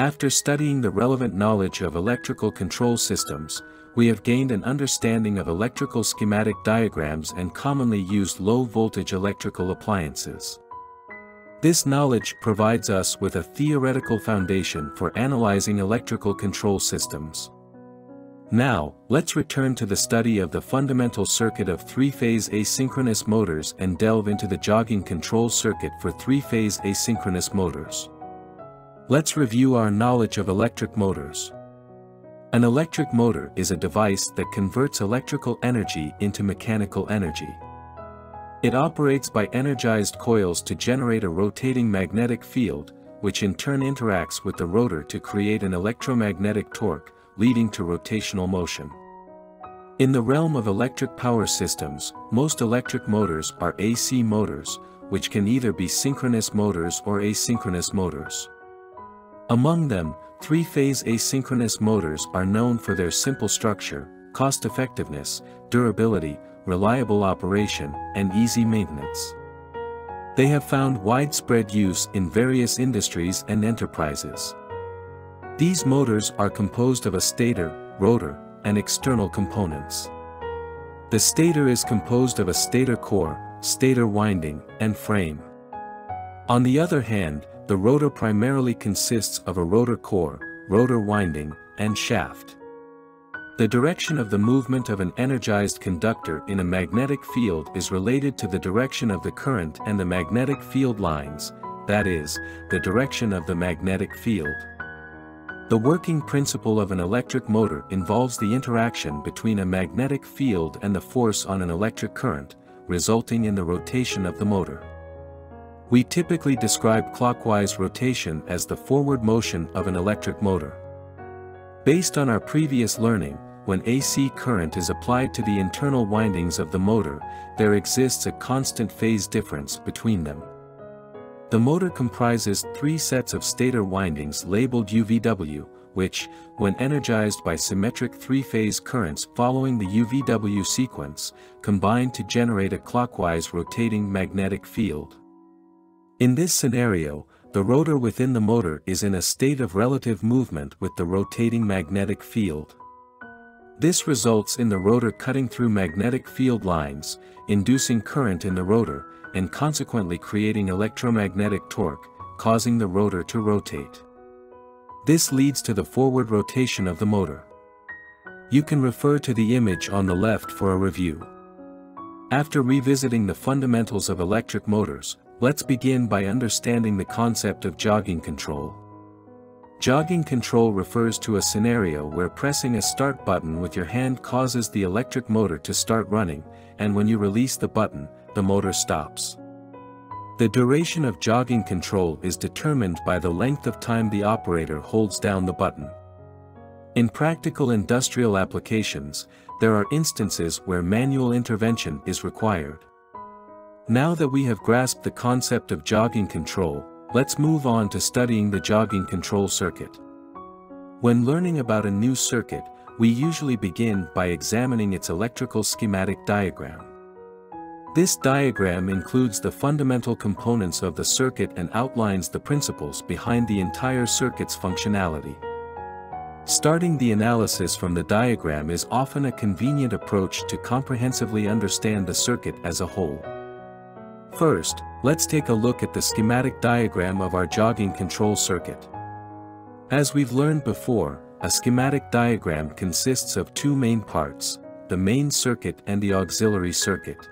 After studying the relevant knowledge of electrical control systems, we have gained an understanding of electrical schematic diagrams and commonly used low-voltage electrical appliances. This knowledge provides us with a theoretical foundation for analyzing electrical control systems. Now, let's return to the study of the fundamental circuit of three-phase asynchronous motors and delve into the jogging control circuit for three-phase asynchronous motors. Let's review our knowledge of electric motors. An electric motor is a device that converts electrical energy into mechanical energy. It operates by energized coils to generate a rotating magnetic field, which in turn interacts with the rotor to create an electromagnetic torque, leading to rotational motion. In the realm of electric power systems, most electric motors are AC motors, which can either be synchronous motors or asynchronous motors. Among them, three-phase asynchronous motors are known for their simple structure, cost-effectiveness, durability, reliable operation, and easy maintenance. They have found widespread use in various industries and enterprises. These motors are composed of a stator, rotor, and external components. The stator is composed of a stator core, stator winding, and frame. On the other hand, the rotor primarily consists of a rotor core, rotor winding, and shaft. The direction of the movement of an energized conductor in a magnetic field is related to the direction of the current and the magnetic field lines, that is, the direction of the magnetic field. The working principle of an electric motor involves the interaction between a magnetic field and the force on an electric current, resulting in the rotation of the motor. We typically describe clockwise rotation as the forward motion of an electric motor. Based on our previous learning, when AC current is applied to the internal windings of the motor, there exists a constant phase difference between them. The motor comprises three sets of stator windings labeled UVW, which, when energized by symmetric three-phase currents following the UVW sequence, combine to generate a clockwise rotating magnetic field. In this scenario, the rotor within the motor is in a state of relative movement with the rotating magnetic field. This results in the rotor cutting through magnetic field lines, inducing current in the rotor, and consequently creating electromagnetic torque, causing the rotor to rotate. This leads to the forward rotation of the motor. You can refer to the image on the left for a review. After revisiting the fundamentals of electric motors, let's begin by understanding the concept of jogging control. Jogging control refers to a scenario where pressing a start button with your hand causes the electric motor to start running, and when you release the button, the motor stops. The duration of jogging control is determined by the length of time the operator holds down the button. In practical industrial applications, there are instances where manual intervention is required. Now that we have grasped the concept of jogging control, Let's move on to studying the jogging control circuit. When learning about a new circuit, we usually begin by examining its electrical schematic diagram. This diagram includes the fundamental components of the circuit and outlines the principles behind the entire circuit's functionality. Starting the analysis from the diagram is often a convenient approach to comprehensively understand the circuit as a whole. First, let's take a look at the schematic diagram of our jogging control circuit. As we've learned before, a schematic diagram consists of two main parts, the main circuit and the auxiliary circuit.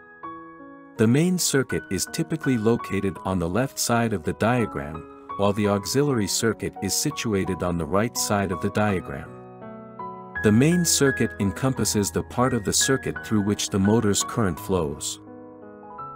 The main circuit is typically located on the left side of the diagram, while the auxiliary circuit is situated on the right side of the diagram. The main circuit encompasses the part of the circuit through which the motor's current flows.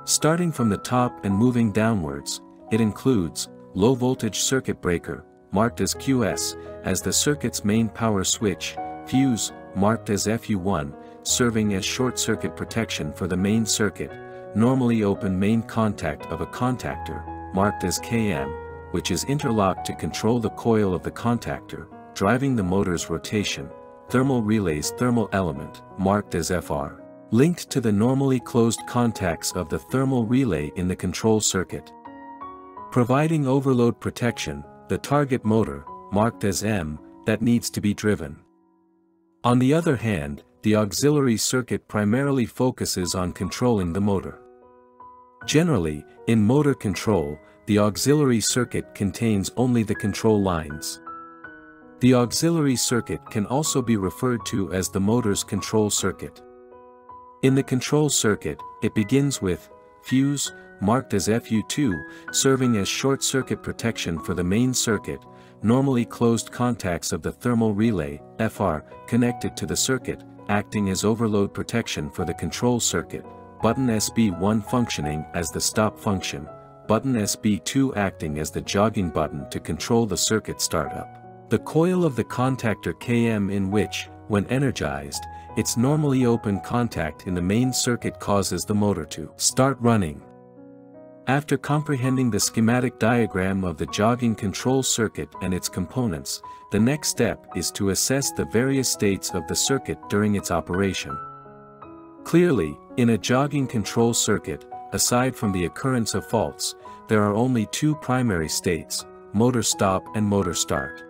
Starting from the top and moving downwards, it includes, low voltage circuit breaker, marked as QS, as the circuit's main power switch, fuse, marked as FU1, serving as short circuit protection for the main circuit, normally open main contact of a contactor, marked as KM, which is interlocked to control the coil of the contactor, driving the motor's rotation, thermal relays thermal element, marked as FR linked to the normally closed contacts of the thermal relay in the control circuit. Providing overload protection, the target motor, marked as M, that needs to be driven. On the other hand, the auxiliary circuit primarily focuses on controlling the motor. Generally, in motor control, the auxiliary circuit contains only the control lines. The auxiliary circuit can also be referred to as the motor's control circuit. In the control circuit, it begins with fuse, marked as FU2, serving as short circuit protection for the main circuit, normally closed contacts of the thermal relay, FR, connected to the circuit, acting as overload protection for the control circuit, button SB1 functioning as the stop function, button SB2 acting as the jogging button to control the circuit startup. The coil of the contactor KM in which, when energized, its normally open contact in the main circuit causes the motor to start running. After comprehending the schematic diagram of the jogging control circuit and its components, the next step is to assess the various states of the circuit during its operation. Clearly, in a jogging control circuit, aside from the occurrence of faults, there are only two primary states, motor stop and motor start.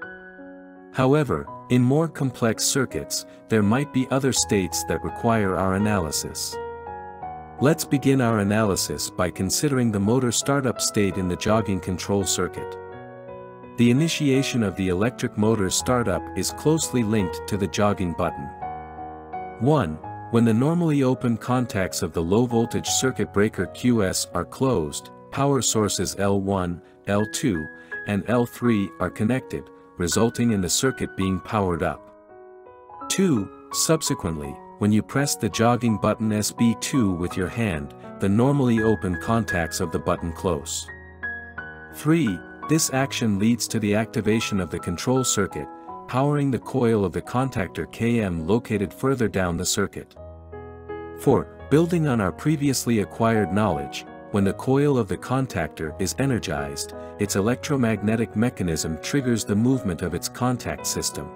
However, in more complex circuits, there might be other states that require our analysis. Let's begin our analysis by considering the motor startup state in the jogging control circuit. The initiation of the electric motor startup is closely linked to the jogging button. 1. When the normally open contacts of the low-voltage circuit breaker QS are closed, power sources L1, L2, and L3 are connected, resulting in the circuit being powered up. 2. Subsequently, when you press the jogging button SB2 with your hand, the normally open contacts of the button close. 3. This action leads to the activation of the control circuit, powering the coil of the contactor KM located further down the circuit. 4. Building on our previously acquired knowledge, when the coil of the contactor is energized, its electromagnetic mechanism triggers the movement of its contact system.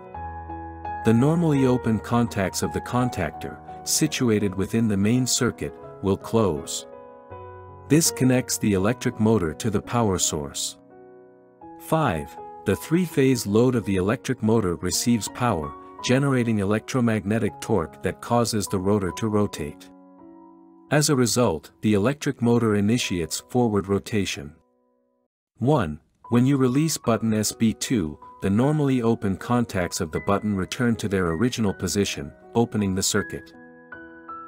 The normally open contacts of the contactor, situated within the main circuit, will close. This connects the electric motor to the power source. 5. The three-phase load of the electric motor receives power, generating electromagnetic torque that causes the rotor to rotate. As a result, the electric motor initiates forward rotation. 1. When you release button SB2, the normally open contacts of the button return to their original position, opening the circuit.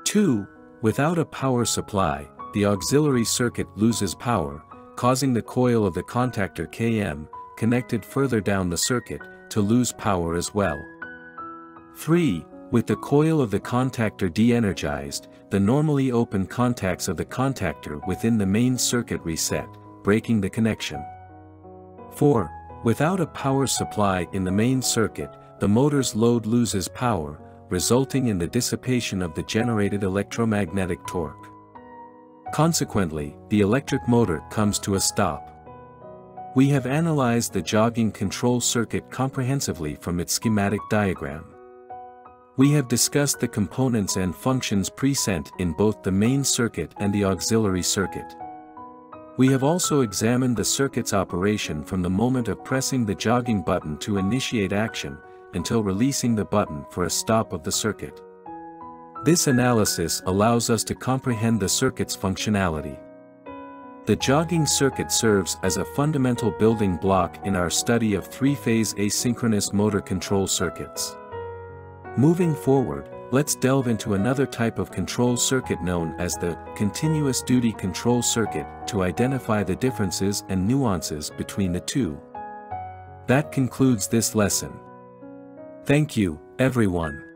2. Without a power supply, the auxiliary circuit loses power, causing the coil of the contactor KM, connected further down the circuit, to lose power as well. 3. With the coil of the contactor de-energized, the normally open contacts of the contactor within the main circuit reset, breaking the connection. 4. Without a power supply in the main circuit, the motor's load loses power, resulting in the dissipation of the generated electromagnetic torque. Consequently, the electric motor comes to a stop. We have analyzed the jogging control circuit comprehensively from its schematic diagram. We have discussed the components and functions present in both the main circuit and the auxiliary circuit. We have also examined the circuit's operation from the moment of pressing the jogging button to initiate action, until releasing the button for a stop of the circuit. This analysis allows us to comprehend the circuit's functionality. The jogging circuit serves as a fundamental building block in our study of three-phase asynchronous motor control circuits. Moving forward, let's delve into another type of control circuit known as the continuous duty control circuit to identify the differences and nuances between the two. That concludes this lesson. Thank you, everyone.